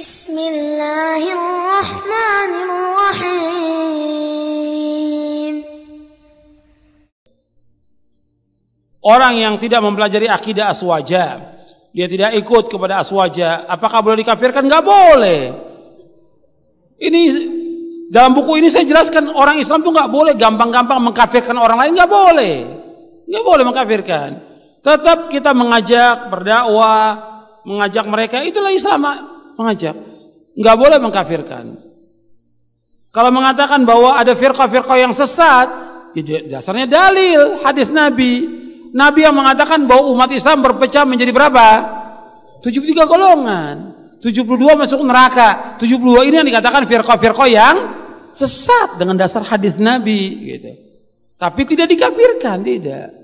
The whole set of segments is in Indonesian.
بسم الله الرحمن الرحيم Orang yang tidak mempelajari akidah aswaja, dia tidak ikut kepada aswaja, apakah boleh dikafirkan? Nggak boleh. Ini dalam buku ini saya jelaskan orang Islam tuh nggak boleh gampang-gampang mengkafirkan orang lain, nggak boleh, nggak boleh mengkafirkan. Tetap kita mengajak, berdakwah, mengajak mereka, itulah Islam mengajak. Nggak boleh mengkafirkan. Kalau mengatakan bahwa ada firqah-firqah yang sesat, ya dasarnya dalil hadis Nabi. Nabi yang mengatakan bahwa umat Islam berpecah menjadi berapa? 73 golongan. 72 masuk neraka. 72 ini yang dikatakan firqah-firqah yang sesat dengan dasar hadis Nabi gitu. Tapi tidak dikafirkan, tidak.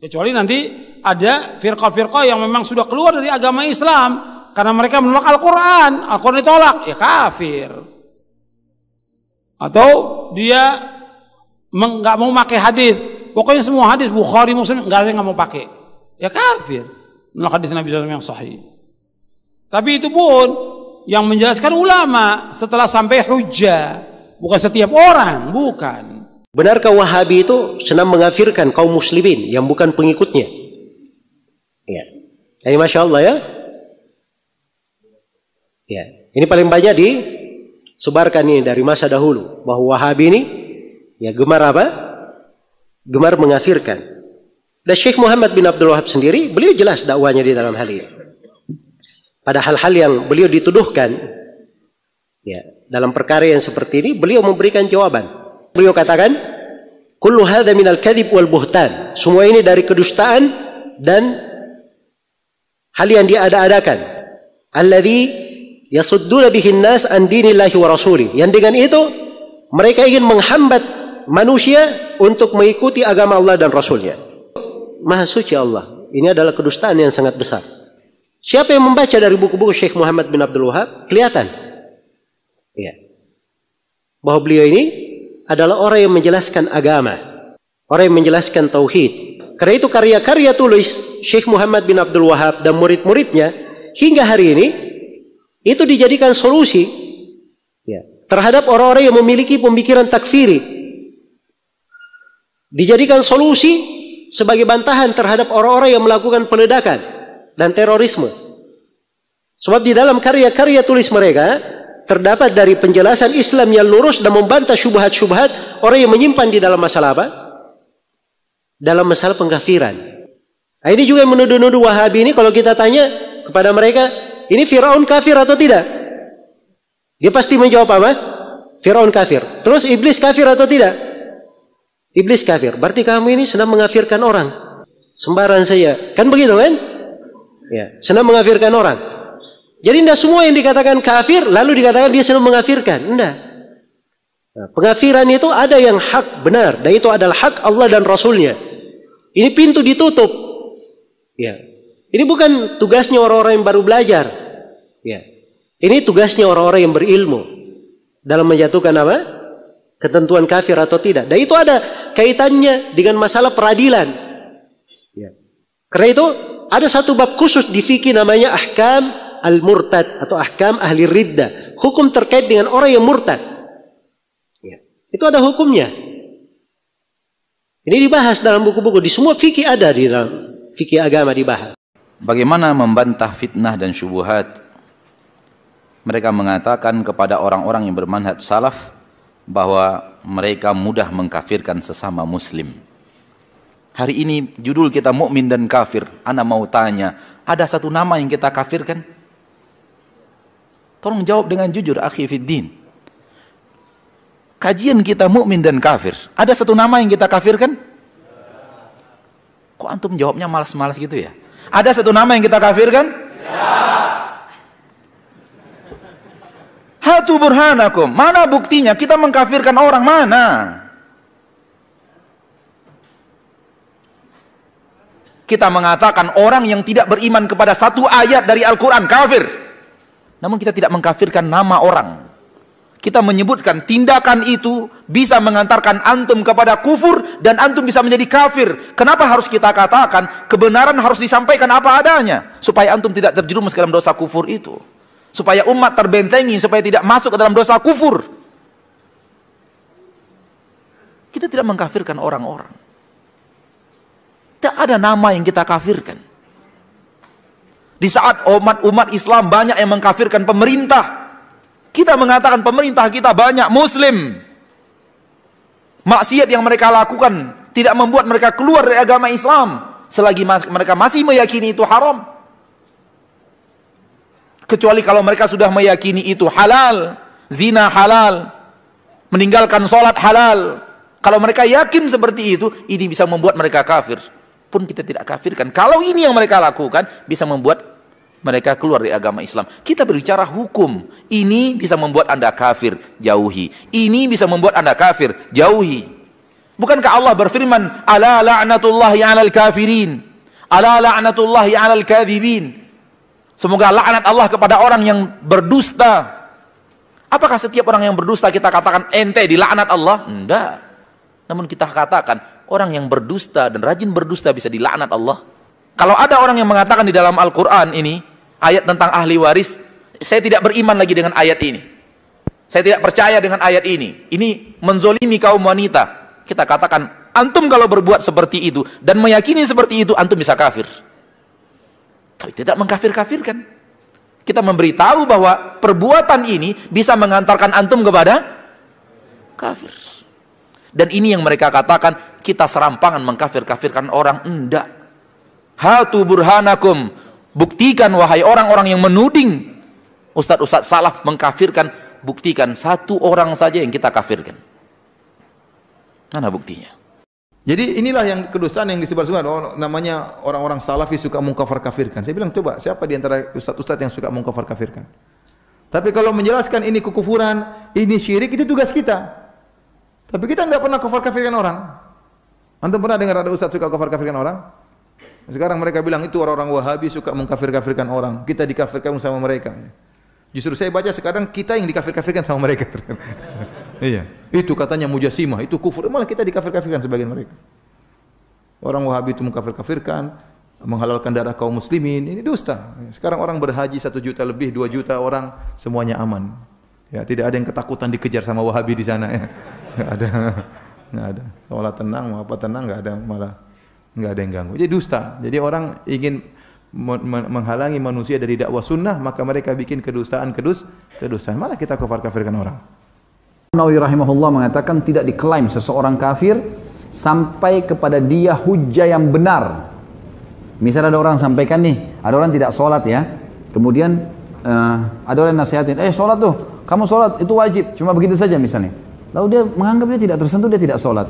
Kecuali nanti ada firqah-firqah yang memang sudah keluar dari agama Islam karena mereka menolak Al-Qur'an. Al-Qur'an ditolak, ya kafir. Atau dia nggak mau pakai hadis, Pokoknya semua hadis Bukhari Muslim nggak ada yang mau pakai. Ya kafir. Menolak hadis Nabi SAW yang sahih. Tapi itu pun yang menjelaskan ulama setelah sampai hujah, bukan setiap orang, bukan. Benarkah Wahabi itu senang mengafirkan kaum muslimin yang bukan pengikutnya? Ya. Ini Masya Allah ya. Ya. Ini paling banyak disebarkan ini dari masa dahulu. Bahwa Wahabi ini ya gemar apa? gemar mengafirkan. Dan Syekh Muhammad bin Abdul Wahab sendiri, beliau jelas dakwanya di dalam hal ini. Pada hal-hal yang beliau dituduhkan, ya dalam perkara yang seperti ini, beliau memberikan jawaban. Beliau katakan, Kullu hadha minal kadhib wal buhtan. Semua ini dari kedustaan dan hal yang dia ada-adakan. Alladhi yasudduna bihin nas an dinillahi wa rasuli. Yang dengan itu mereka ingin menghambat manusia untuk mengikuti agama Allah dan Rasulnya. Maha suci Allah. Ini adalah kedustaan yang sangat besar. Siapa yang membaca dari buku-buku Syekh Muhammad bin Abdul Wahab, kelihatan. Ya. Bahwa beliau ini adalah orang yang menjelaskan agama. Orang yang menjelaskan tauhid. Karena itu karya-karya tulis Syekh Muhammad bin Abdul Wahab dan murid-muridnya hingga hari ini itu dijadikan solusi ya, terhadap orang-orang yang memiliki pemikiran takfiri dijadikan solusi sebagai bantahan terhadap orang-orang yang melakukan peledakan dan terorisme. Sebab di dalam karya-karya tulis mereka terdapat dari penjelasan Islam yang lurus dan membantah syubhat-syubhat orang yang menyimpan di dalam masalah apa? Dalam masalah pengkafiran. Nah, ini juga menuduh-nuduh Wahabi ini kalau kita tanya kepada mereka, ini Firaun kafir atau tidak? Dia pasti menjawab apa? Firaun kafir. Terus iblis kafir atau tidak? Iblis kafir. Berarti kamu ini sedang mengafirkan orang. Sembaran saya. Kan begitu kan? Ya, senang mengafirkan orang. Jadi tidak semua yang dikatakan kafir lalu dikatakan dia sedang mengafirkan. Tidak. Nah, pengafiran itu ada yang hak benar dan itu adalah hak Allah dan Rasulnya. Ini pintu ditutup. Ya. Ini bukan tugasnya orang-orang yang baru belajar. Ya. Ini tugasnya orang-orang yang berilmu dalam menjatuhkan apa? ketentuan kafir atau tidak. Dan itu ada kaitannya dengan masalah peradilan. Ya. Karena itu ada satu bab khusus di fikih namanya ahkam al-murtad atau ahkam ahli ridda. Hukum terkait dengan orang yang murtad. Ya. Itu ada hukumnya. Ini dibahas dalam buku-buku. Di semua fikih ada di dalam fikih agama dibahas. Bagaimana membantah fitnah dan syubuhat? Mereka mengatakan kepada orang-orang yang bermanhaj salaf, bahwa mereka mudah mengkafirkan sesama muslim. Hari ini judul kita mukmin dan kafir. Ana mau tanya, ada satu nama yang kita kafirkan? Tolong jawab dengan jujur, akhi fiddin. Kajian kita mukmin dan kafir. Ada satu nama yang kita kafirkan? Kok antum jawabnya malas-malas gitu ya? Ada satu nama yang kita kafirkan? Hatu burhanakum. Mana buktinya? Kita mengkafirkan orang mana? Kita mengatakan orang yang tidak beriman kepada satu ayat dari Al-Quran kafir. Namun kita tidak mengkafirkan nama orang. kita menyebutkan tindakan itu bisa mengantarkan antum kepada kufur dan antum bisa menjadi kafir. Kenapa harus kita katakan kebenaran harus disampaikan apa adanya supaya antum tidak terjerumus ke dalam dosa kufur itu. Supaya umat terbentengi supaya tidak masuk ke dalam dosa kufur. Kita tidak mengkafirkan orang-orang. Tidak ada nama yang kita kafirkan. Di saat umat-umat Islam banyak yang mengkafirkan pemerintah, kita mengatakan pemerintah kita banyak muslim. Maksiat yang mereka lakukan tidak membuat mereka keluar dari agama Islam selagi mereka masih meyakini itu haram. Kecuali kalau mereka sudah meyakini itu halal, zina halal, meninggalkan sholat halal. Kalau mereka yakin seperti itu, ini bisa membuat mereka kafir. Pun kita tidak kafirkan. Kalau ini yang mereka lakukan, bisa membuat mereka keluar dari agama Islam. Kita berbicara hukum. Ini bisa membuat Anda kafir, jauhi. Ini bisa membuat Anda kafir, jauhi. Bukankah Allah berfirman, "Ala la'natullahi 'alal kafirin, ala la'natullahi 'alal kadhibin." Semoga laknat Allah kepada orang yang berdusta. Apakah setiap orang yang berdusta kita katakan ente dilaknat Allah? Enggak. Namun kita katakan orang yang berdusta dan rajin berdusta bisa dilaknat Allah. Kalau ada orang yang mengatakan di dalam Al-Quran ini, ayat tentang ahli waris, saya tidak beriman lagi dengan ayat ini. Saya tidak percaya dengan ayat ini. Ini menzolimi kaum wanita. Kita katakan, antum kalau berbuat seperti itu dan meyakini seperti itu, antum bisa kafir. Tapi tidak mengkafir-kafirkan. Kita memberitahu bahwa perbuatan ini bisa mengantarkan antum kepada kafir. Dan ini yang mereka katakan, kita serampangan mengkafir-kafirkan orang. Enggak. Hatu burhanakum Buktikan wahai orang-orang yang menuding Ustadz-ustadz salah mengkafirkan, buktikan satu orang saja yang kita kafirkan. Mana buktinya? Jadi inilah yang kedustaan yang disebar-sebar. Oh, namanya orang-orang salafi suka mengkafir kafirkan. Saya bilang coba siapa di antara ustadz-ustadz yang suka mengkafir kafirkan? Tapi kalau menjelaskan ini kekufuran, ini syirik itu tugas kita. Tapi kita nggak pernah kafir kafirkan orang. Antum pernah dengar ada ustadz suka kafir kafirkan orang? Sekarang mereka bilang itu orang-orang Wahabi suka mengkafir-kafirkan orang. Kita dikafirkan sama mereka. Justru saya baca sekarang kita yang dikafir-kafirkan sama mereka. iya. Itu katanya mujasimah, itu kufur. Malah kita dikafir-kafirkan sebagian mereka. Orang Wahabi itu mengkafir-kafirkan, menghalalkan darah kaum muslimin. Ini dusta. Sekarang orang berhaji satu juta lebih, dua juta orang, semuanya aman. Ya, tidak ada yang ketakutan dikejar sama Wahabi di sana. Ya. Nggak ada. Nggak ada. Kalau tenang, mau apa tenang, nggak ada malah nggak ada yang ganggu. Jadi dusta. Jadi orang ingin menghalangi manusia dari dakwah sunnah, maka mereka bikin kedustaan kedus kedustaan. Malah kita kafir kafirkan orang. Nawawi rahimahullah mengatakan tidak diklaim seseorang kafir sampai kepada dia hujah yang benar. Misalnya ada orang sampaikan nih, ada orang tidak sholat ya, kemudian uh, ada orang nasihatin, eh sholat tuh, kamu sholat itu wajib, cuma begitu saja misalnya. Lalu dia menganggap dia tidak tersentuh, dia tidak sholat.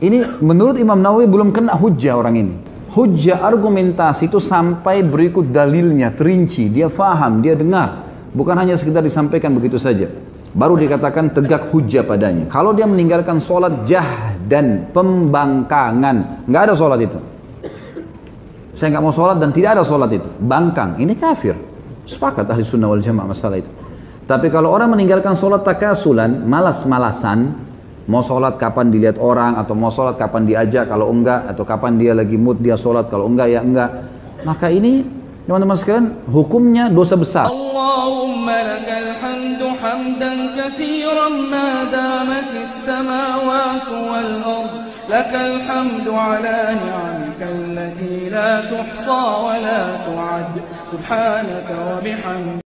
Ini menurut Imam Nawawi belum kena hujah orang ini. Hujah argumentasi itu sampai berikut dalilnya, terinci, dia faham, dia dengar. Bukan hanya sekedar disampaikan begitu saja. Baru dikatakan tegak hujah padanya. Kalau dia meninggalkan sholat jah dan pembangkangan, nggak ada sholat itu. Saya nggak mau sholat dan tidak ada sholat itu. Bangkang, ini kafir. Sepakat ahli sunnah wal jamaah masalah itu. Tapi kalau orang meninggalkan sholat takasulan, malas-malasan, Mau sholat kapan dilihat orang atau mau sholat kapan diajak kalau enggak atau kapan dia lagi mood dia sholat kalau enggak ya enggak. Maka ini teman-teman sekalian hukumnya dosa besar. Allahumma lakal hamdu hamdan kathiran ma damatis samawati wal ard. Lakal hamdu ala ni'amika allati la tuhsa wa la tu'ad. Subhanaka wa bihamdika